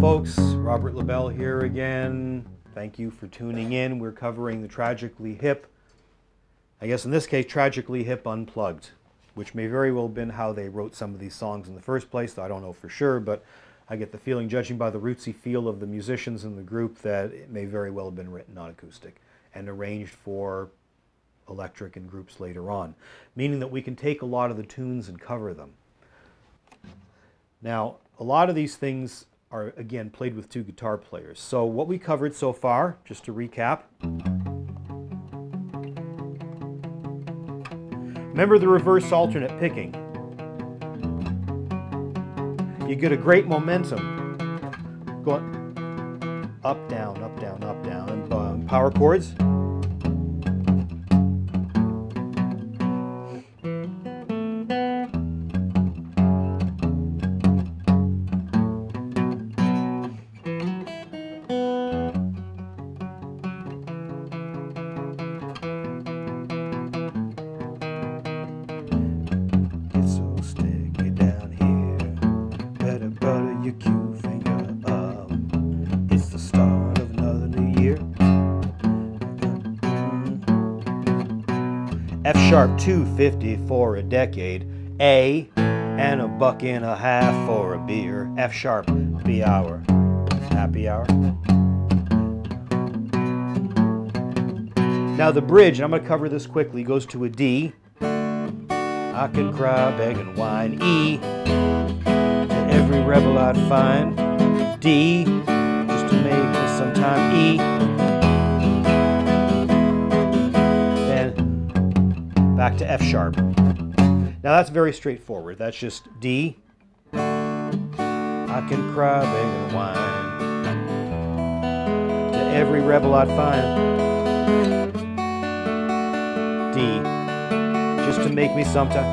folks. Robert LaBelle here again. Thank you for tuning in. We're covering the Tragically Hip. I guess in this case, Tragically Hip Unplugged, which may very well have been how they wrote some of these songs in the first place. though I don't know for sure, but I get the feeling, judging by the rootsy feel of the musicians in the group, that it may very well have been written on acoustic and arranged for electric and groups later on, meaning that we can take a lot of the tunes and cover them. Now, a lot of these things are, again, played with two guitar players. So what we covered so far, just to recap, remember the reverse alternate picking. You get a great momentum going up, down, up, down, up, down, and um, power chords. F sharp 250 for a decade, A, and a buck and a half for a beer. F sharp, B hour, happy hour. Now the bridge, I'm going to cover this quickly, goes to a D. I can cry, beg, and whine. E, to every rebel I'd find. D, back to F sharp. Now that's very straightforward. That's just D. I can cry, beg, and whine to every rebel I'd find. D, just to make me sometime.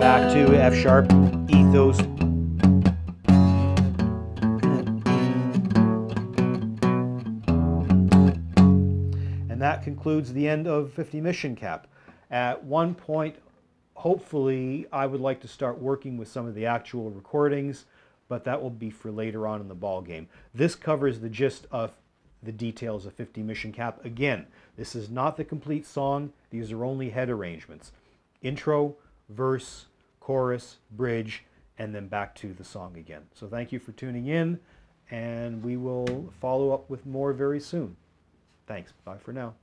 Back to F sharp, ethos, And that concludes the end of 50 Mission Cap. At one point, hopefully, I would like to start working with some of the actual recordings, but that will be for later on in the ball game. This covers the gist of the details of 50 Mission Cap. Again, this is not the complete song. These are only head arrangements. Intro, verse, chorus, bridge, and then back to the song again. So thank you for tuning in, and we will follow up with more very soon. Thanks. Bye for now.